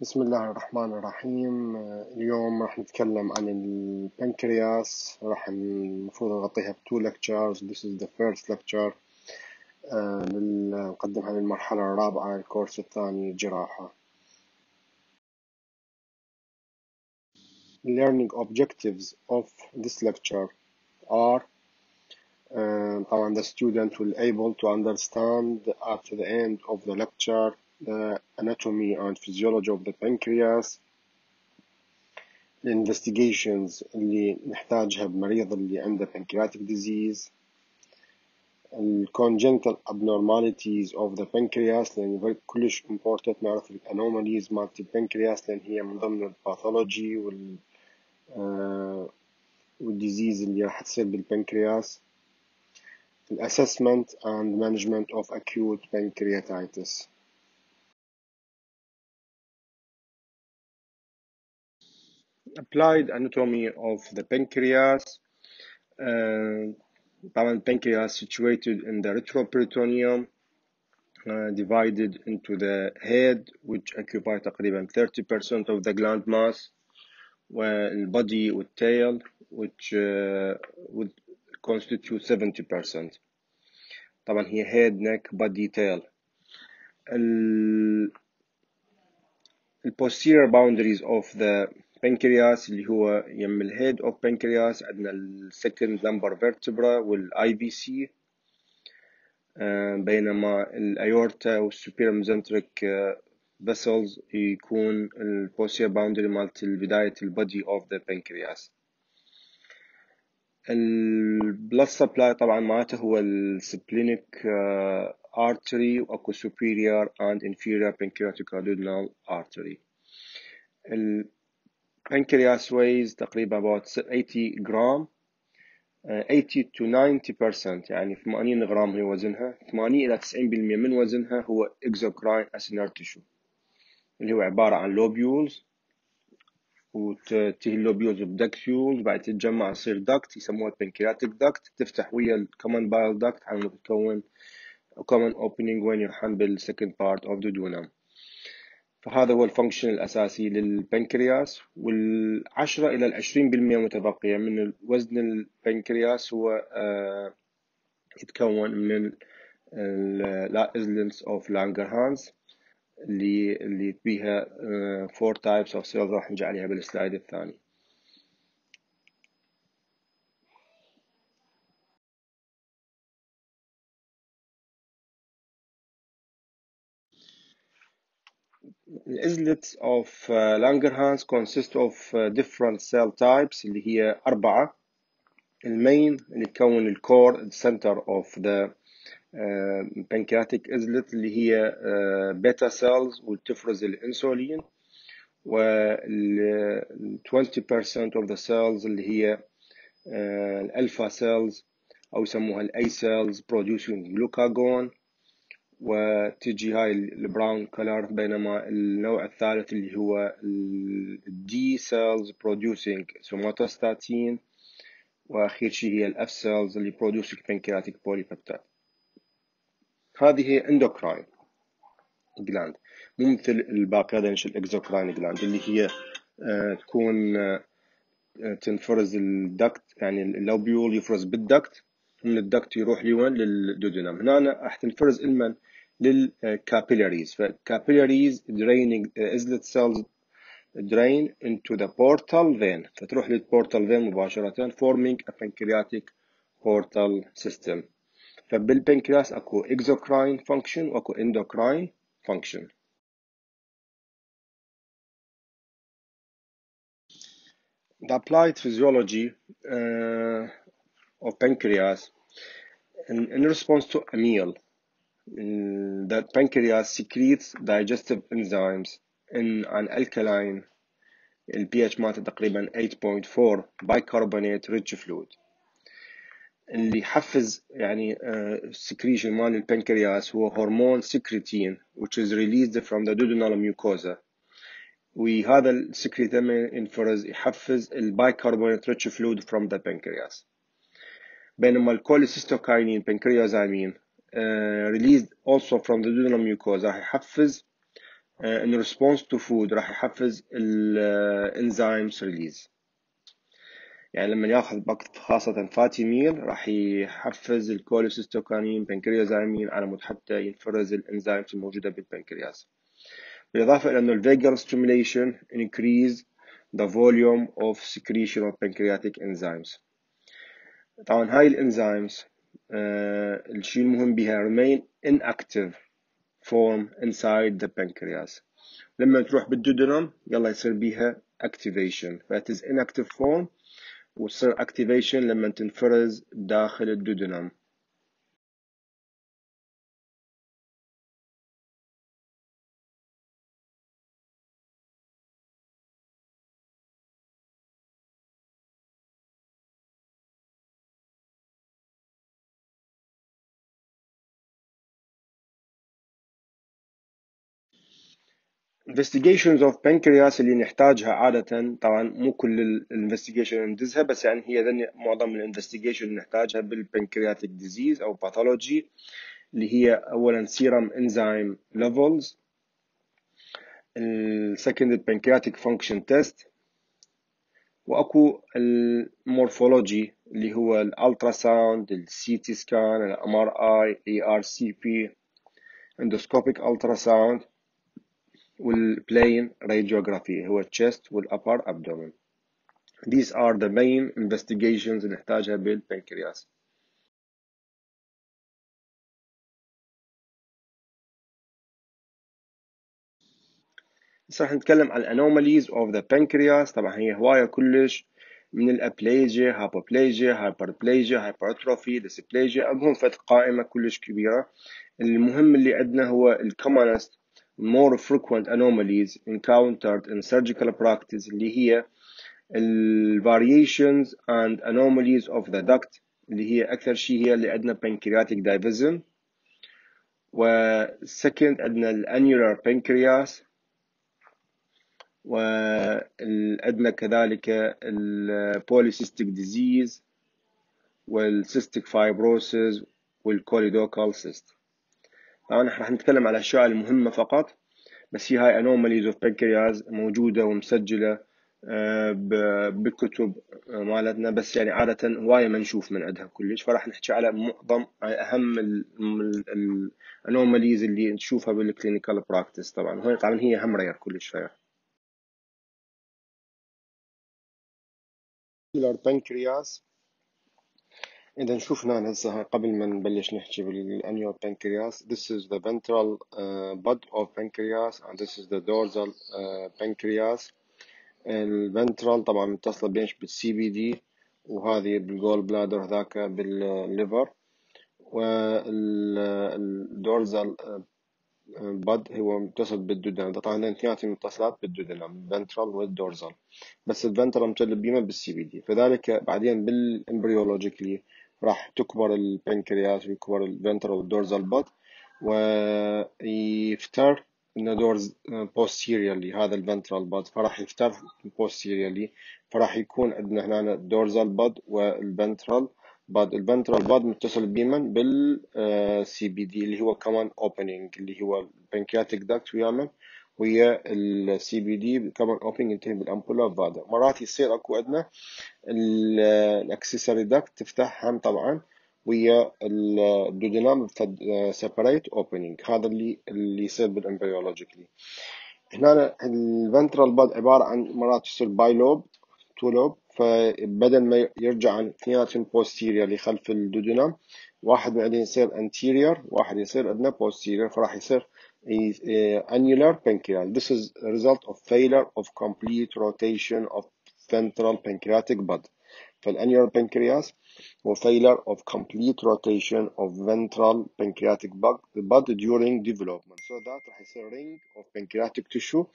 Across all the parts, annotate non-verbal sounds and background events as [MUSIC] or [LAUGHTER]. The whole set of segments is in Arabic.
بسم الله الرحمن الرحيم اليوم راح نتكلم عن البنكرياس راح المفروض نغطيها بتو lectures this is the first lecture آه، نقدمها للمرحلة الرابعة الكورس الثاني جراحة learning objectives of this lecture are uh, طبعا the student will able to understand at the end of the lecture the anatomy and physiology of the pancreas investigations اللي نحتاجها بمريض اللي عنده pancreatic disease congenital abnormalities of the pancreas لأن كلش important نعرف anomalies مالت البنكرياس لأن هي من ضمن الباثولوجي وال uh, والديزيز اللي راح تصير بالبنكرياس assessment and management of acute pancreatitis applied anatomy of the pancreas. Uh, pancreas situated in the retroperitoneum uh, divided into the head which occupy تقريبا 30% of the gland mass والbody والtail which uh, would constitute 70% طبعا هي head neck body tail the posterior boundaries of the pancreas اللي هو يم ال head of pancreas عندنا ال second lumbar vertebra وال IVC بينما ال aorta وال superior mesenteric vessels يكون ال posterior boundary مالت بداية ال body of the pancreas. ال blood supply طبعا معناته هو ال splenic artery وأكو superior and inferior pancreaticoduodenal artery. Pancreas weighs تقريبا about 80 جرام 80 to 90% يعني 80 غرام هي وزنها. 80 إلى 90% من وزنها هو exocrine acinar tissue اللي هو عبارة عن lobules وتنتهي ال lobules ب ductules بعد تتجمع تصير duct يسموها ال pancreatic duct تفتح ويا ال common bile duct على تكون common opening when بال second part of the duodenum. فهذا هو ال function الأساسي للبنكرياس والعشرة إلى العشرين بالمئة متبقية من وزن البنكرياس هو آه، يتكون من ال islets of Langerhans اللي اللي بيها four types of cells راح نجي عليها بال slide الثاني. Uh, Langerhans consist of uh, different cell types اللي هي أربعة ال main اللي تكون ال core of the uh, pancreatic islet اللي هي beta cells وتفرز الانسولين وال 20% of the cells اللي هي ال alpha cells أو يسموها ال A cells producing glucagon وتجي هاي ال brown color بينما النوع الثالث اللي هو ال D cells producing somatostatin وأخير شيء هي ال F cells اللي producing pancreatic polypeptide. هذه هي endocrine gland مو مثل الباقي. هذا ال exocrine gland اللي هي آه تكون آه تنفرز الدكت يعني اللوبيول يفرز بالدكت. من الدكت يروح لوين لل duodenum هنا راح تنفرز المن لل capillaries ف capillaries draining islet cells drain into the portal vein فتروح للportal vein مباشرة forming a pancreatic portal system فبالبنكرياس اكو exocrine function واكو endocrine function The applied physiology uh, of pancreas in, in response to a meal that pancreas secretes digestive enzymes in an alkaline البي مالته تقريبا 8.4 bicarbonate rich fluid اللي يحفز يعني secretion مال البنكرياس هو هرمون secretin which is released from the duodenal mucosa وهذا السكريت لما ينفرز يحفز البايكربونات rich fluid from the pancreas بينما ال cholecystokinin pancreozymin uh, released also from the duodenal mucosa راح يحفز in response to food راح يحفز ال enzymes release يعني لما ياخذ وقت خاصة fatty meal راح يحفز ال cholecystokinin pancreozymin على مود حتى ينفرز ال enzymes الموجودة بالبنكرياس. بالإضافة إلى أنه ال vagal stimulation increase the volume of secretion of pancreatic enzymes. طبعا هاي الإنزيمز آه الشيء المهم بها remain inactive form inside the pancreas. لما تروح بالدودنم يلا يصير بيها activation. فات is inactive form وتصير activation لما تنفرز داخل الدودنم investigations of pancreas اللي نحتاجها عادة. طبعا مو كل ال investigation ندزها بس يعني هي ذني معظم ال investigation اللي نحتاجها بال pancreatic disease أو pathology اللي هي اولا serum enzyme levels ال second pancreatic function test وأكو ال morphology اللي هو ال ultrasound ال CT scan ال MRI ultrasound وال plain radiography. هو chest وال upper abdomen. These are the main investigations اللي نحتاجها بالبنكرياس. راح نتكلم عن anomalies of the pancreas. طبعا هي هواية كلش من ال aplasia hypoplasia hyperplasia hypertrophy dysplasia المهم فت قائمة كلش كبيرة. المهم اللي عندنا هو الكومنست more frequent anomalies encountered in surgical practice اللي هي variations and anomalies of the duct اللي هي أكثر شيء هي اللي عندنا pancreatic divism و second عندنا annular pancreas وعندنا كذلك ال polycystic disease وال cystic fibrosis وال choledochal cyst طبعا إحنا راح نتكلم على الأشياء المهمة فقط بس هي هاي anomalies of pancreas موجودة ومسجلة آه، بكتب آه، مالتنا. بس يعني عادة هواية ما نشوف من عندها كلش. فراح نحكي على معظم أهم ال anomalies اللي نشوفها بال clinical practice طبعا وهي طبعا هي هم rare كلش فيها. إذا شفنا هسه قبل ما نبلش نحكي بال annular pancreas. This is the ventral uh, bud of pancreas and this is the dorsal uh, pancreas. ال ventral طبعا متصلة بينش بال CBD وهذه بال gallbladder هذاك بال liver وال dorsal bud هو متصل بال duodenum طبعا اثنيناتهم متصلات بال duodenum ال ventral وال dorsal بس الفنترال متجلب بيما بالسي بي دي فذلك بعدين بالامبريولوجيكلي راح تكبر البنكرياس ويكبر الفنترال والدورزال باد ويفتر النودورز posteriorly هذا الفنترال باد فراح يفتر posteriorly. فراح يكون عندنا هنا الدورزال باد والفنترال باد الفنترال باد متصل بيمن بالسي بي دي اللي هو كمان اوبننج اللي هو البنكرياتيك داكت ويعمل ويا ال CBD common opening ينتهي بال ampulla فادا مرات يصير أكو عندنا ال accessory duct تفتح هم طبعا ويا ال duodenum separate opening هذا اللي اللي يصير بال embryologically هنا ال ventral bud عبارة عن مرات يصير bilobe two lobe فبدل ما يرجع عن اثنيناتهم اللي خلف ال duodenum واحد بعدين يصير anterior واحد يصير عندنا posterior فراح يصير annular pancreas. This is a result of failure of complete rotation of ventral pancreatic bud. فالannular pancreas هو failure of complete rotation of ventral pancreatic bud during development. So that راح يصير ring of pancreatic tissue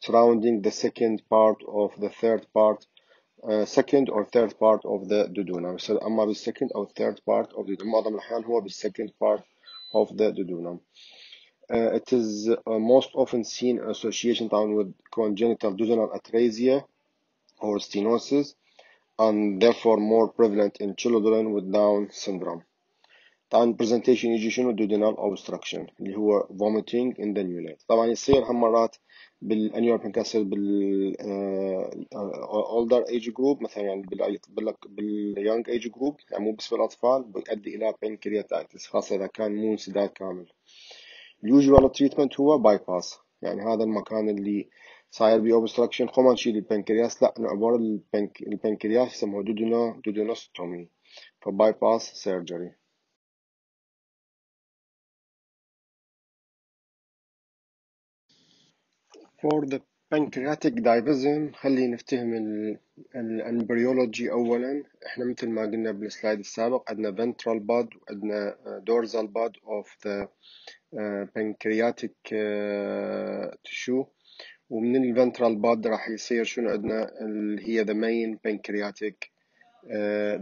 surrounding the second part of the third part uh, second or third part of the duodenum. So أما بالsecond or third part of the معظم الأحيان هو بالsecond part of the duodenum. Uh, it is uh, most often seen in association with congenital duodenal atresia or stenosis and therefore more prevalent in children with Down syndrome. طبعا presentation يجي شنو duodenal obstruction اللي هو vomiting in the neonate طبعا يصير هم مرات بالانيور بنكسر بال older age group مثلا يعني بال باليونج age group يعني مو بس في الاطفال بيؤدي إلى pancreatitis خاصه اذا كان مو انسداد كامل ال usual treatment هو bypass يعني هذا المكان اللي صاير بيه obstruction خو ما نشيل البنكرياس لا نعبر البنك البنكرياس يسموه duodeno duodenostomy ف bypass surgery for the pancreatic divisum خلي نفتهم ال embryology اولا. إحنا مثل ما قلنا بال slide السابق عندنا ventral bud وعندنا dorsal bud of the uh, pancreatic uh, tissue. ومن ال ventral bud راح يصير شنو؟ عندنا اللي هي the main pancreatic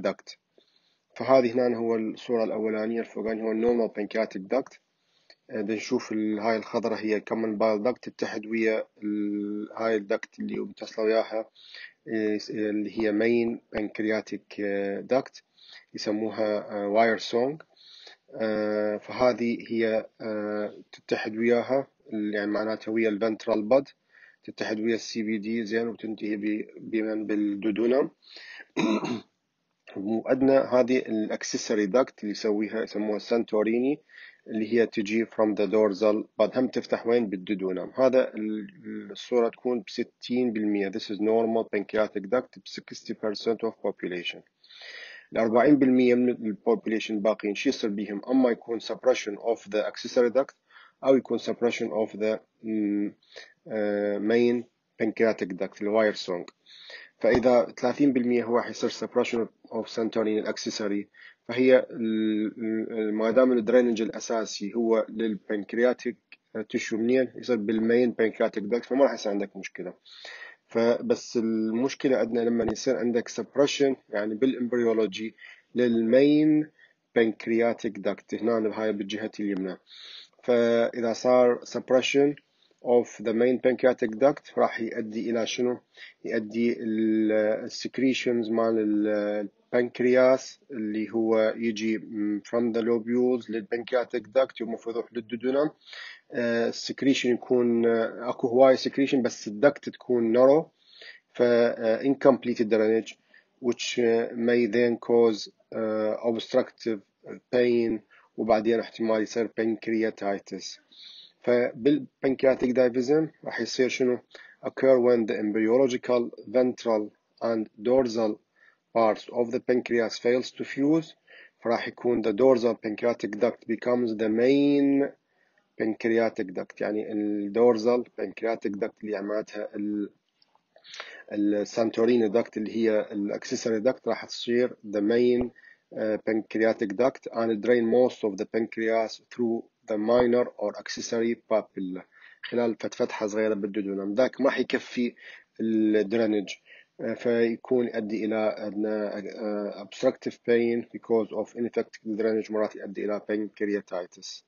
duct. فهذه هنا هو الصورة الأولانية الفوقانية هو normal pancreatic duct. بدنا نشوف هاي الخضرة هي common bile duct تتحد ويا هاي ال duct اللي متصلة وياها اللي هي main pancreatic duct يسموها Wirsung. فهذه هي تتحد وياها يعني معناتها ويا ال ventral bud تتحد ويا ال CBD زين وتنتهي بمن بال duodenum [CLEARS THROAT] وعندنا هذه ال accessory duct اللي يسويها يسموها Santorini اللي هي تجي from the dorsal بعد هم تفتح وين بال duodenum هذا الصورة تكون ب 60% this is normal pancreatic duct ب 60% of population ال 40% من ال population الباقيين شو يصير بيهم اما يكون suppression of the accessory duct أو يكون suppression of the main pancreatic duct ال Wirsung فاذا 30% هو حيصير suppression of Santorini ال accessory فهي ما دام ال drainage الأساسي هو لل pancreatic tissue منين يصير بال main pancreatic duct فما راح يصير عندك مشكلة. فبس المشكلة عندنا لما يصير عندك suppression يعني بال embryology لل main pancreatic duct هنا بهاي بالجهة اليمنى. فإذا صار suppression of the main pancreatic duct راح يؤدي إلى شنو؟ يؤدي ال secretions مال البنكرياس اللي هو يجي from the lobules لل pancreatic duct ومفروض يروح لل duodenum السكريشن يكون أكو هواي سكريشن بس الدكت تكون narrow ف incomplete drainage which may then cause obstructive pain وبعدين احتمال يصير pancreatitis. فبالبنكرياتيك دايفيزم راح يصير شنو؟ occur when the embryological ventral and dorsal parts of the pancreas fails to fuse فراح يكون the dorsal pancreatic duct becomes the main pancreatic duct يعني ال dorsal pancreatic duct اللي معناتها ال Santorini duct اللي هي ال accessory duct راح تصير the main uh, pancreatic duct and drain most of the pancreas through the minor or accessory papilla خلال فتحة صغيرة بال duodenum ذاك ما حيكفي ال drainage فيكون يؤدي إلى obstructive pain because of ineffective drainage مرات يؤدي إلى pancreatitis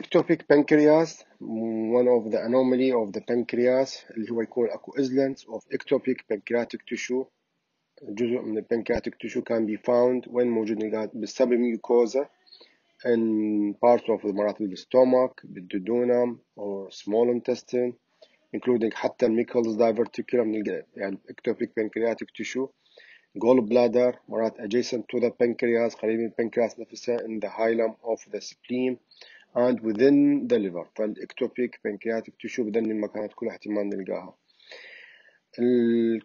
ectopic pancreas one of the anomaly of the pancreas اللي هو يكون اكو islands of ectopic pancreatic tissue جزء من ال pancreatic tissue كان بي found وين موجود بال submucosa in part of مراتب ال stomach بال duodenum أو small intestine including حتى ال Meckel's diverticula من يعني ectopic pancreatic tissue gallbladder مرات adjacent to the pancreas قريب من البنكرياس نفسه in the hilum of the spleen and within the liver. فال ectopic pancreatic tissue بدل المكانات كلها احتمال نلقاها.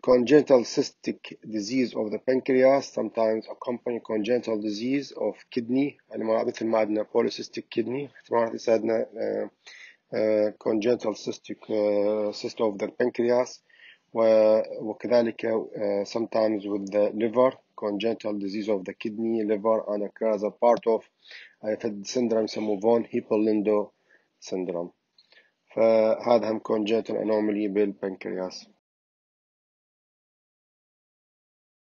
congenital cystic disease of the pancreas sometimes accompany congenital disease of kidney يعني مثل ما عندنا polycystic kidney احتمال يساعدنا congenital cystic cyst of the pancreas وكذلك sometimes with the liver congenital disease of the kidney liver and occurs a part of syndrome يسموه فون هيبوليندو syndrome فهذا هم congenital anomaly بالبنكرياس